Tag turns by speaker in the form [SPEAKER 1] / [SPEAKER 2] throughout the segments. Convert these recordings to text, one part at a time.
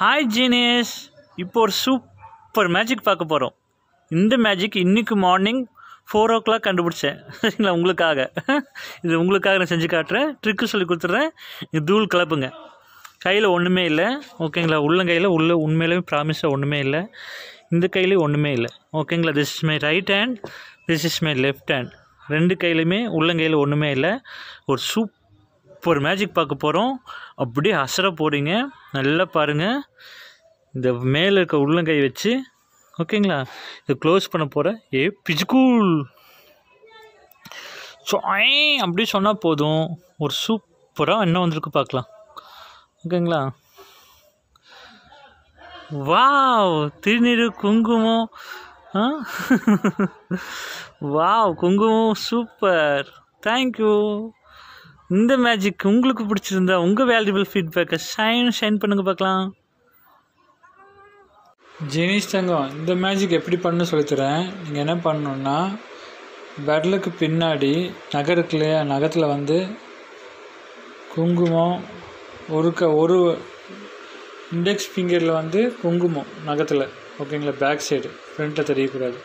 [SPEAKER 1] Hi genius இப்போ ஒரு super magic பார்க்க போகிறோம் இந்த மேஜிக் இன்னைக்கு மார்னிங் ஃபோர் ஓ கிளாக் கண்டுபிடிச்சேன். சரிங்களா? உங்களுக்காக. இது உங்களுக்காக நான் செஞ்சு காட்டுறேன். ட்ரிக்கு சொல்லி கொடுத்துட்றேன் இது தூள் கலப்புங்க. கையில் ஒன்றுமே இல்லை. ஓகேங்களா? உள்ளங்கையில் உள்ள உண்மையிலேயே ப்ராமிஸாக ஒன்றுமே இல்லை. இந்த கையிலையும் ஒன்றுமே இல்லை. ஓகேங்களா? This is my right hand this is my left hand ரெண்டு கையிலையுமே உள்ளங்கையில் ஒன்றுமே இல்லை. ஒரு சூப் ஒரு மேஜிக் பார்க்க போகிறோம் அப்படியே அசர போகிறீங்க நல்லா பாருங்கள் இந்த மேலே இருக்க உள்ளங்கை வச்சு ஓகேங்களா இதை க்ளோஸ் பண்ண போகிறேன் ஏ பிஜுக்கூல் ஸோ அப்படி சொன்னால் போதும். ஒரு சூப்பராக என்ன வந்திருக்கு பார்க்கலாம். ஓகேங்களா வாவ் திருநீர் குங்குமம். ஆ? வாவ் குங்குமம் சூப்பர். தேங்க்யூ இந்த மேஜிக் உங்களுக்கு பிடிச்சிருந்தா உங்கள் வேல்யூபிள் ஃபீட்பேக்கை ஷைன் ஷைன் பண்ணுங்க பார்க்கலாம்.
[SPEAKER 2] ஜெனிஷ் தங்கம் இந்த மேஜிக் எப்படி பண்ணு சொல்லித்தரேன். நீங்கள் என்ன பண்ணணுன்னா விரலுக்கு பின்னாடி நகை இருக்கு இல்லையா நகத்தில் வந்து குங்குமம் ஒரு க ஒரு இண்டெக்ஸ் ஃபிங்கரில் வந்து குங்குமம் நகத்தில். ஓகேங்களா பேக் சைடு ஃப்ரண்ட்டில் தெரியக்கூடாது.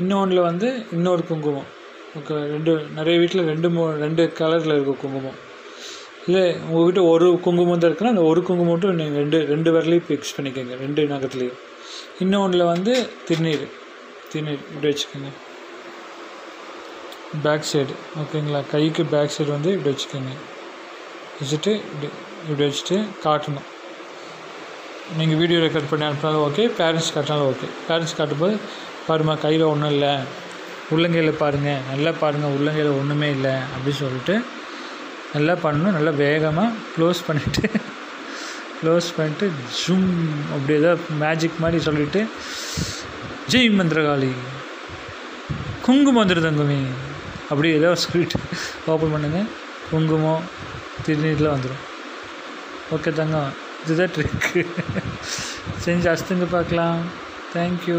[SPEAKER 2] இன்னொன்றில் வந்து இன்னொரு குங்குமம். ரெண்டு நிறைய வீட்டில் ரெண்டு மூ ரெண்டு கலரில் இருக்கும் குங்குமம். இல்லை உங்கள் வீட்டு ஒரு குங்குமம் தான் இருக்குன்னா அந்த ஒரு குங்குமம் மட்டும் நீங்கள் ரெண்டு ரெண்டு விரலையும் ஃபிக்ஸ் பண்ணிக்கோங்க ரெண்டு நகத்துலேயும் இன்னொன்றில் வந்து திருநீர் திருநீர் இப்படி வச்சுக்கோங்க. பேக் சைடு ஓகேங்களா கைக்கு பேக் சைடு வந்து இப்படி வச்சுக்கோங்க. வச்சுட்டு இப்படி இப்படி வச்சுட்டு காட்டணும். நீங்கள் வீடியோ ரெக்கார்ட் பண்ணி அனுப்பினாலும் ஓகே பேரண்ட்ஸ் காட்டினாலும் ஓகே பேரண்ட்ஸ் காட்டும்போது பாருமா கையில் ஒன்றும் இல்லை. உள்ளங்கையில் பாருங்கள் நல்லா பாருங்கள் உள்ளங்கையில் ஒன்றுமே இல்லை அப்படின்னு சொல்லிட்டு நல்லா பண்ணணும். நல்லா வேகமாக க்ளோஸ் பண்ணிவிட்டு க்ளோஸ் பண்ணிட்டு ஜூம் அப்படி ஏதோ மேஜிக் மாதிரி சொல்லிவிட்டு ஜெய் மந்திரகாளி குங்குமம் வந்துடு தங்குமே அப்படி ஏதோ சொல்லிட்டு ஓப்பன் பண்ணுங்கள் குங்குமம் திருநீரில் வந்துடும் ஓகே தங்கம் இதுதான் ட்ரிக்கு செஞ்சு அஸ்துங்க பார்க்கலாம். தேங்க்யூ